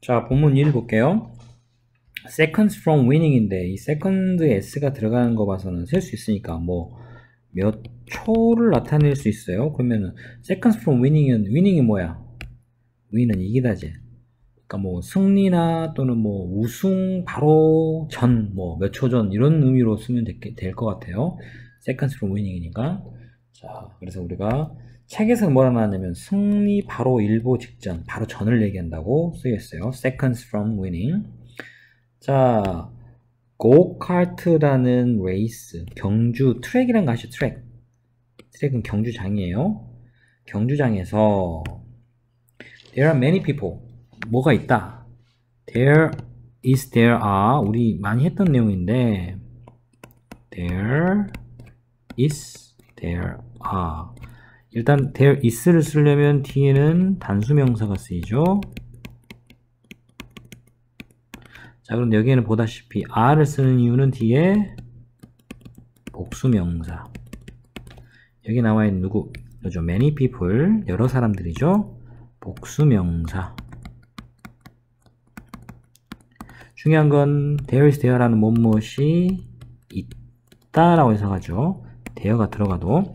자, 본문 1 볼게요. seconds from winning인데 이 second에 s가 들어가는 거 봐서는 셀 수 있으니까 뭐 몇 초를 나타낼 수 있어요. 그러면은 seconds from winning은 winning이 뭐야? win은 이기다지. 그러니까 뭐 승리나 또는 뭐 우승 바로 전 뭐 몇 초 전 이런 의미로 쓰면 될 것 같아요. seconds from winning이니까. 자, 그래서 우리가 책에서 뭐라 나왔냐면 승리 바로 일보 직전, 바로 전을 얘기한다고 쓰여있어요. seconds from winning. 자, 고카트라는 레이스, 경주, 트랙이란 거 아시죠? 트랙. 트랙은 경주장이에요. 경주장에서 there are many people. 뭐가 있다. there is, there are. 우리 많이 했던 내용인데 there is, there are. 일단 there is를 쓰려면 뒤에는 단수 명사가 쓰이죠. 자, 그럼 여기에는 보다시피 are를 쓰는 이유는 뒤에 복수 명사. 여기 나와 있는 누구? 그죠? many people, 여러 사람들이죠. 복수 명사. 중요한 건 there is there라는 무엇이 있다라고 해석하죠. there가 들어가도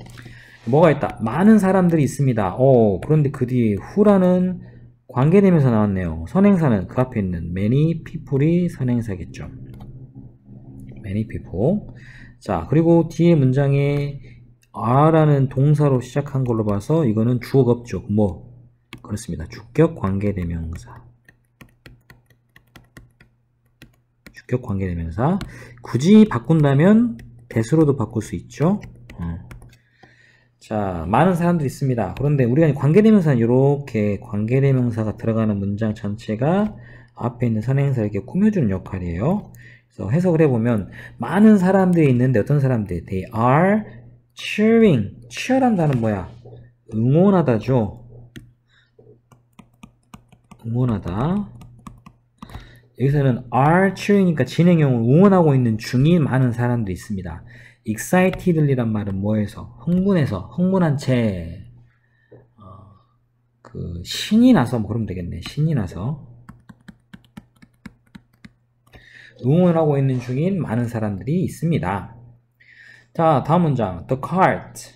뭐가 있다? 많은 사람들이 있습니다. 어, 그런데 그 뒤에 후라는 관계되면서 나왔네요. 선행사는 그 앞에 있는 many people이 선행사겠죠. many people. 자, 그리고 뒤에 문장에 are라는 동사로 시작한 걸로 봐서 이거는 없죠. 뭐? 그렇습니다. 주격 관계대명사. 주격 관계대명사. 굳이 바꾼다면 대수로도 바꿀 수 있죠. 어. 자, 많은 사람들이 있습니다. 그런데 우리가 관계대명사는 이렇게 관계대명사가 들어가는 문장 전체가 앞에 있는 선행사를 이렇게 꾸며주는 역할이에요. 그래서 해석을 해보면 많은 사람들이 있는데 어떤 사람들? They are cheering. 치열한다는 뭐야? 응원하다죠. 응원하다. 여기서는 are cheering이니까 진행형을 응원하고 있는 중인 많은 사람들이 있습니다. Excitedly란 말은 뭐해서? 흥분해서? 흥분한 채 어, 그 신이 나서 뭐 그러면 되겠네. 신이 나서. 응원하고 있는 중인 많은 사람들이 있습니다. 자 다음 문장. The cart.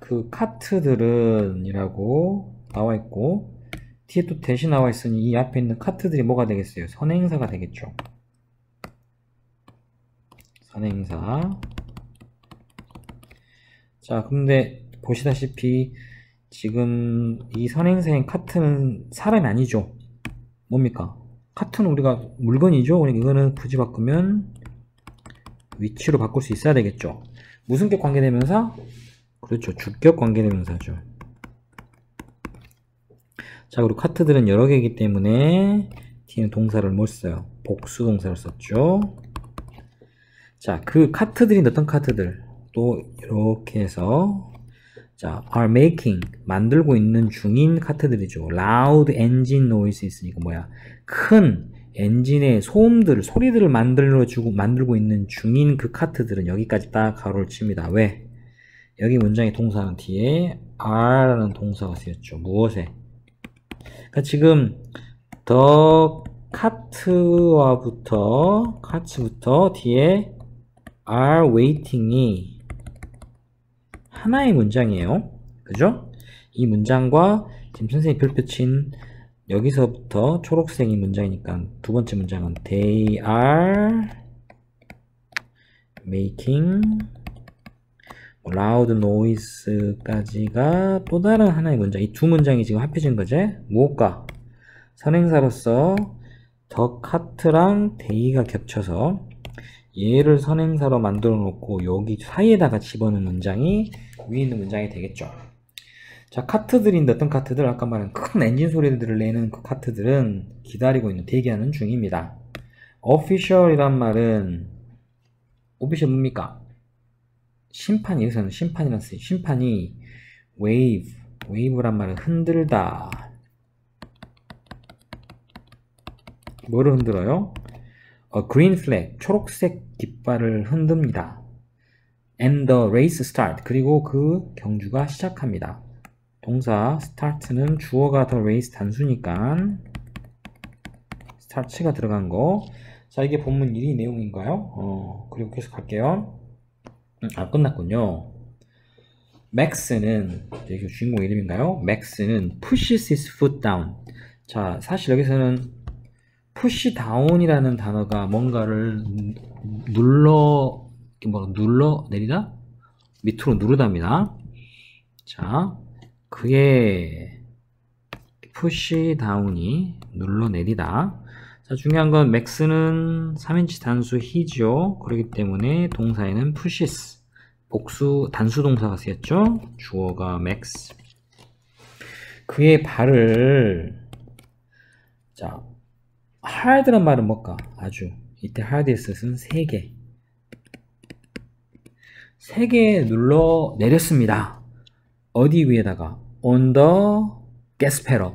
그 카트들은 이라고 나와 있고 뒤에 또 대신 나와 있으니 이 앞에 있는 카트들이 뭐가 되겠어요? 선행사가 되겠죠 선행사. 자 근데 보시다시피 지금 이 선행사인 카트는 사람이 아니죠? 뭡니까? 카트는 우리가 물건이죠? 그러니까 이거는 굳이 바꾸면 위치로 바꿀 수 있어야 되겠죠. 무슨 격 관계대명사? 그렇죠. 주격 관계대명사죠. 자 그리고 카트들은 여러 개이기 때문에 뒤에는 동사를 못 써요. 복수 동사를 썼죠 자, 그 카트들이 어떤 카트들? 또 이렇게 해서 자, are making 만들고 있는 중인 카트들이죠. loud engine noise 있으니까 뭐야? 큰 엔진의 소음들, 소리들을 만들어 주고 만들고 있는 중인 그 카트들은 여기까지 딱 가로를 칩니다. 왜? 여기 문장의 동사는 뒤에 are라는 동사가 쓰였죠. 무엇에? 그러니까 지금 더 카트와부터 카츠부터 뒤에 are waiting이 하나의 문장이에요. 그죠? 이 문장과 지금 선생님이 별표 친 여기서부터 초록색이 문장이니까 두 번째 문장은 they are making loud noise까지가 또 다른 하나의 문장. 이 두 문장이 지금 합해진 거지? 무엇과? 선행사로서 더 카트랑 데이가 겹쳐서 얘를 선행사로 만들어 놓고 여기 사이에다가 집어넣은 문장이 위에 있는 문장이 되겠죠. 자, 카트들인데 어떤 카트들? 아까 말한 큰 엔진 소리들을 내는 그 카트들은 기다리고 있는, 대기하는 중입니다. official이란 말은 official 뭡니까? 심판, 여기서는 심판이란 쓰 심판이 wave, wave란 말은 흔들다. 뭐를 흔들어요? A green flag, 초록색 깃발을 흔듭니다. And the race start, 그리고 그 경주가 시작합니다. 동사 start는 주어가 the race 단수니까 start가 들어간 거. 자, 이게 본문 1위 내용인가요? 어, 그리고 계속 갈게요. 음, 아, 끝났군요. 맥스는, 여기 주인공 이름인가요? 맥스는 pushes his foot down. 자, 사실 여기서는 push down이라는 단어가 뭔가를 눌러, 뭐, 눌러 내리다? 밑으로 누르답니다. 자, 그의 push down이 눌러 내리다. 자, 중요한 건 max는 3인치 단수 he죠. 그렇기 때문에 동사에는 pushes. 복수 단수 동사가 쓰였죠. 주어가 max. 그의 발을 자, hard란 말은 뭘까? 아주 이때 hard의 뜻은 세게. 세게 눌러 내렸습니다. 어디 위에다가 on the gas pedal.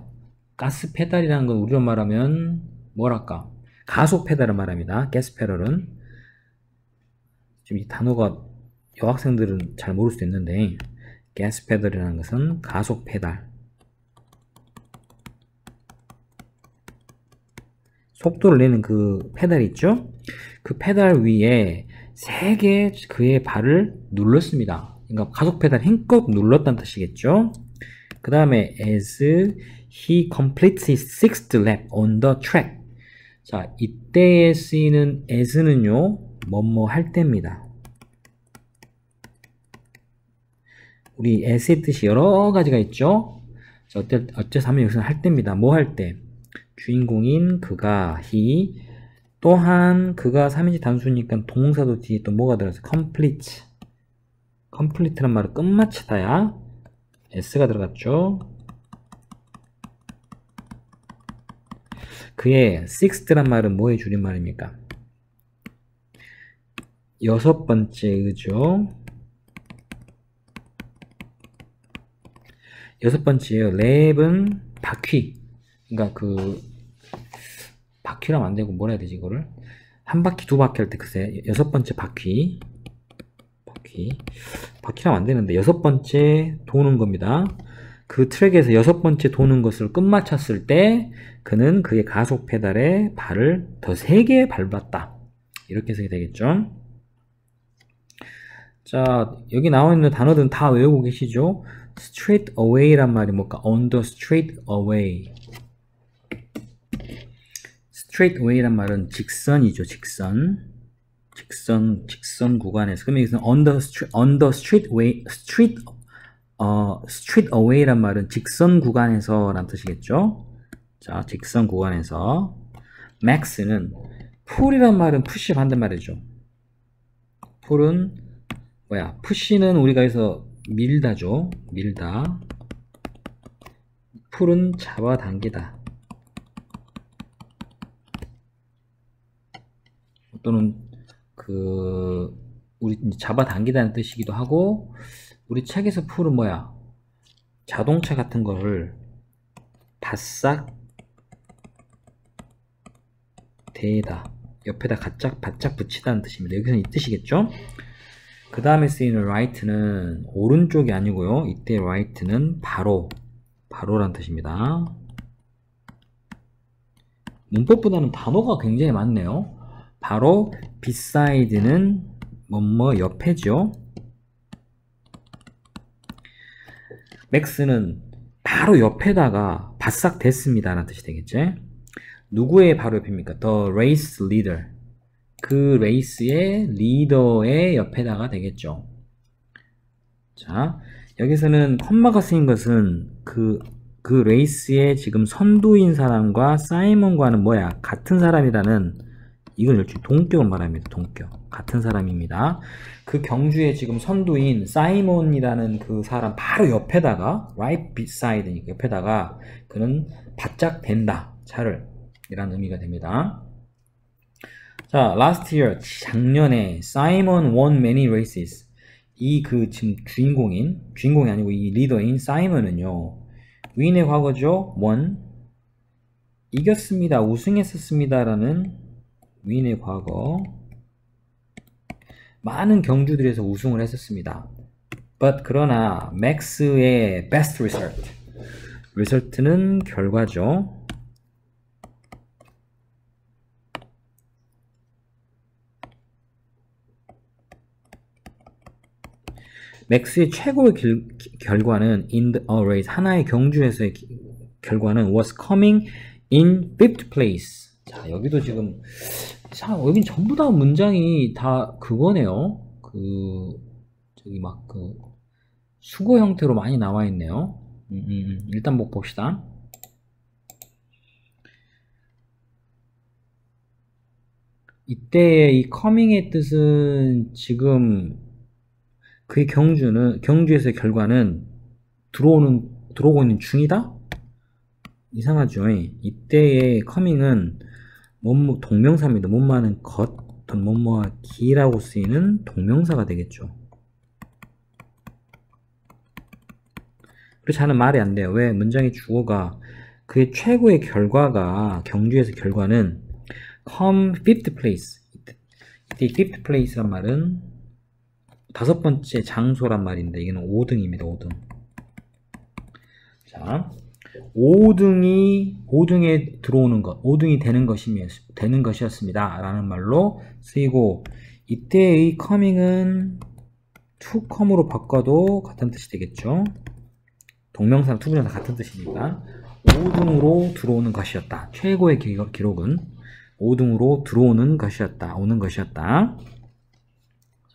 가스 페달이라는 건 우리로 말하면 뭐랄까? 가속 페달을 말합니다. 가스 페달은 지금 이 단어가 여학생들은 잘 모를 수도 있는데 가스 페달이라는 것은 가속 페달. 속도를 내는 그 페달 있죠? 그 페달 위에 세개 그의 발을 눌렀습니다. 그러니까 가속 페달 힘껏 눌렀다는 뜻이겠죠? 그 다음에 as he completes his sixth lap on the track. 자, 이때에 쓰이는 as는요, 뭐뭐 할 때입니다. 우리 as의 뜻이 여러 가지가 있죠? 자, 어째, 어째서 하면 여기서는 할 때입니다. 뭐 할 때? 주인공인 그가, he, 또한 그가 3인칭 단수니까 동사도 뒤에 또 뭐가 들어가서 complete. complete란 말은 끝마치다야. s가 들어갔죠. 그의 sixth란 말은 뭐의 줄임말입니까? 여섯 번째 의죠. 여섯 번째예요. 랩은 바퀴. 그러니까 그 바퀴라면 안 되고 뭐라 해야 되지 이거를 한 바퀴 두 바퀴 할 때 글쎄 여섯 번째 바퀴 바퀴 바퀴라면 안 되는데 여섯 번째 도는 겁니다. 그 트랙에서 여섯 번째 도는 것을 끝마쳤을 때 그는 그의 가속 페달에 발을 더 세게 밟았다. 이렇게 해석이 되겠죠. 자, 여기 나와 있는 단어들은 다 외우고 계시죠? straight away란 말이 뭘까? on the straight away. Straight away란 말은 직선이죠, 직선. 직선, 직선 구간에서. 그럼 여기서 on the, on the street way, street, 어, street away란 말은 직선 구간에서 라는 뜻이겠죠? 자, 직선 구간에서. max는 pull이란 말은 push 반대말이죠. pull은 뭐야? push는 우리가 여기서 밀다죠. 밀다. pull은 잡아당기다. 또는 그 우리 잡아당기다는 뜻이기도 하고 우리 책에서 풀은 뭐야? 자동차 같은 거를 바싹 대다 옆에다 바짝 바짝 붙이다는 뜻입니다. 여기서는 이 뜻이겠죠? 그 다음에 쓰이는 right는 오른쪽이 아니고요. 이때 right는 바로 바로란 뜻입니다. 문법보다는 단어가 굉장히 많네요. 바로 beside는 뭐뭐 옆에죠. 맥스는 바로 옆에다가 바싹 댔습니다. 라는 뜻이 되겠지. 누구의 바로 옆입니까? The race leader. 그 레이스의 리더의 옆에다가 되겠죠. 자, 여기서는 컴마가 쓰인 것은 그, 그 레이스의 지금 선두인 사람과 사이먼과는 뭐야? 같은 사람이라는 이건 일종의 동격을 말합니다. 동격. 같은 사람입니다. 그 경주의 지금 선두인 사이몬이라는 그 사람 바로 옆에다가 right beside 옆에다가 그는 바짝 된다. 차를 이라는 의미가 됩니다. 자, last year 작년에 Simon won many races. 이 그 지금 주인공인 주인공이 아니고 이 리더인 사이먼은요. win의 과거죠. won 이겼습니다. 우승했었습니다라는 무인의 과거 많은 경주들에서 우승을 했었습니다. But 그러나 맥스의 best result result는 결과죠. 맥스의 최고의 길, 결과는 in the a race 하나의 경주에서의 기, 결과는 was coming in fifth place. 자 여기도 지금 자 여긴 전부 다 문장이 다 그거네요. 그 저기 막 그 수거 형태로 많이 나와 있네요. 음, 음, 음. 일단 뭐 봅시다. 이때의 이 커밍의 뜻은 지금 그의 경주는 경주에서의 결과는 들어오는 들어오고 있는 중이다? 이상하죠. 이때의 커밍은 뭐뭐 동명사입니다. 뭐뭐하는 것, 어떤 뭐뭐와 기라고 쓰이는 동명사가 되겠죠. 그렇지 않으면 말이 안 돼요. 왜? 문장의 주어가 그의 최고의 결과가 경주에서 결과는 come fifth place. 이때, fifth place란 말은 다섯 번째 장소란 말인데 이게는 5등입니다. 5등. 자, 5등이 5등에 들어오는 것, 5등이 되는 것이며 되는 것이었습니다라는 말로 쓰이고 이때의 coming은 to come으로 바꿔도 같은 뜻이 되겠죠. 동명사랑 투부정사 같은 뜻이니까 5등으로 들어오는 것이었다. 최고의 기, 기록은 5등으로 들어오는 것이었다. 오는 것이었다.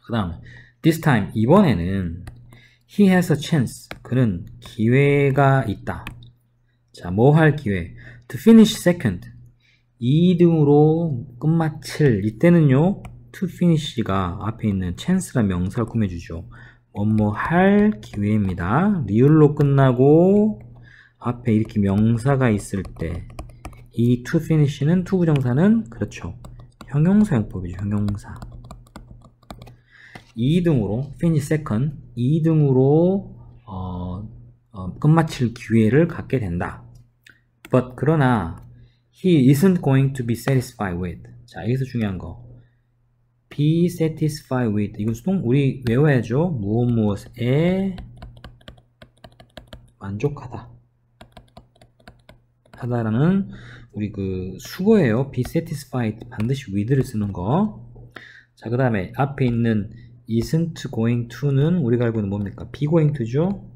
그 다음 this time 이번에는 he has a chance 그는 기회가 있다. 자, 뭐 할 기회? to finish second 2등으로 끝마칠 이때는요 to finish가 앞에 있는 chance란 명사를 꾸며주죠. 뭐뭐 할 기회입니다. 리을로 끝나고 앞에 이렇게 명사가 있을 때 이 to finish는 to 부정사는 그렇죠. 형용사 형법이죠. 형용사. 2등으로 finish second 2등으로 어, 어, 끝마칠 기회를 갖게 된다. But 그러나 he isn't going to be satisfied with. 자, 여기서 중요한 거. be satisfied with. 이건 수동 우리 외워야죠. 무엇 무엇에 만족하다. 하다라는 우리 그 수거예요. be satisfied 반드시 with를 쓰는 거. 자, 그 다음에 앞에 있는 isn't going to는 우리가 알고 있는 뭡니까? be going to죠.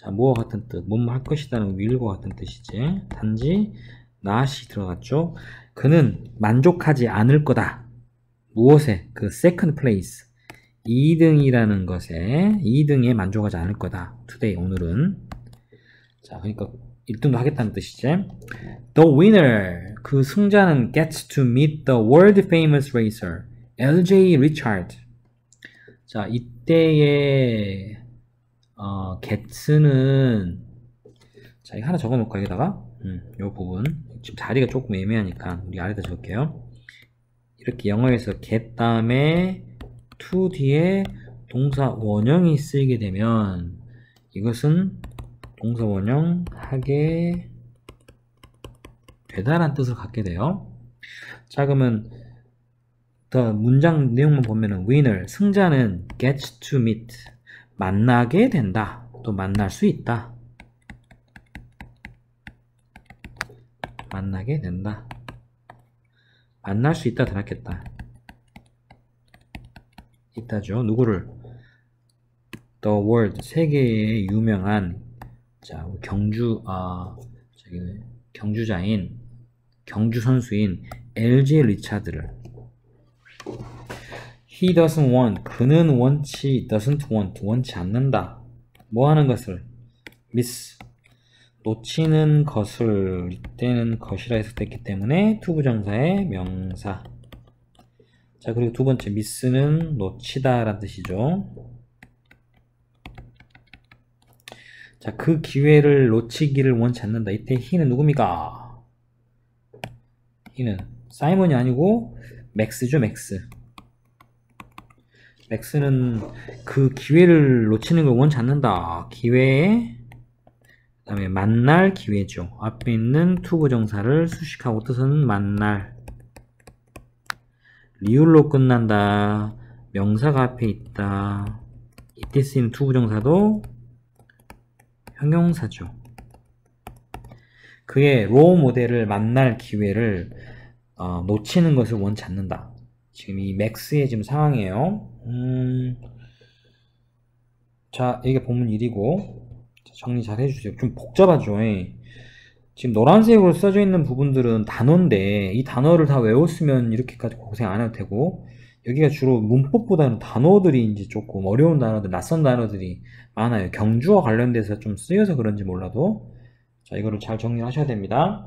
자, 뭐와 같은 뜻? 뭐뭐 할 것이다는 will과 같은 뜻이지. 단지 not이 들어갔죠. 그는 만족하지 않을 거다. 무엇에? 그 second place. 2등이라는 것에 2등에 만족하지 않을 거다. today 오늘은. 자, 그러니까 1등도 하겠다는 뜻이지. The winner 그 승자는 gets to meet the world famous racer LJ Richard. 자, 이때의 어, gets는 자, 이거 하나 적어 놓을까 여기다가? 음, 요 부분. 지금 자리가 조금 애매하니까 우리 아래다 적을게요. 이렇게 영어에서 get 다음에 to 뒤에 동사 원형이 쓰이게 되면 이것은 동사 원형 하게 되다란 뜻을 갖게 돼요. 자 그러면 더 문장 내용만 보면은 winner 승자는 gets to meet 만나게 된다. 또 만날 수 있다. 만나게 된다. 만날 수 있다 들었겠다. 있다죠. 누구를? The world 세계의 유명한 자 경주 아 저기 경주자인 경주 선수인 LG 리차드를 He doesn't want 그는 원치 doesn't want 원치 않는다. 뭐 하는 것을? Miss. 놓치는 것을 이때는 것이라 해석됐기 때문에 투부정사의 명사. 자 그리고 두 번째 miss는 놓치다 라는 뜻이죠. 자 그 기회를 놓치기를 원치 않는다. 이때 he는 누굽니까? he는 사이먼이 아니고 맥스죠 맥스 맥스는 그 기회를 놓치는 걸 원치 않는다 기회에 그 다음에 만날 기회죠. 앞에 있는 투부 정사를 수식하고 뜻은 만날. 리을로 끝난다. 명사가 앞에 있다. 이때 쓰이는 투부 정사도 형용사죠. 그의 롤 모델을 만날 기회를 어, 놓치는 것을 원치 않는다. 지금 이 맥스의 지금 상황이에요. 음, 자, 이게 본문 1이고, 정리 잘 해주세요. 좀 복잡하죠. 예. 지금 노란색으로 써져 있는 부분들은 단어인데, 이 단어를 다 외웠으면 이렇게까지 고생 안 해도 되고, 여기가 주로 문법보다는 단어들이 이제 조금 어려운 단어들, 낯선 단어들이 많아요. 경주와 관련돼서 좀 쓰여서 그런지 몰라도. 자, 이거를 잘 정리하셔야 됩니다.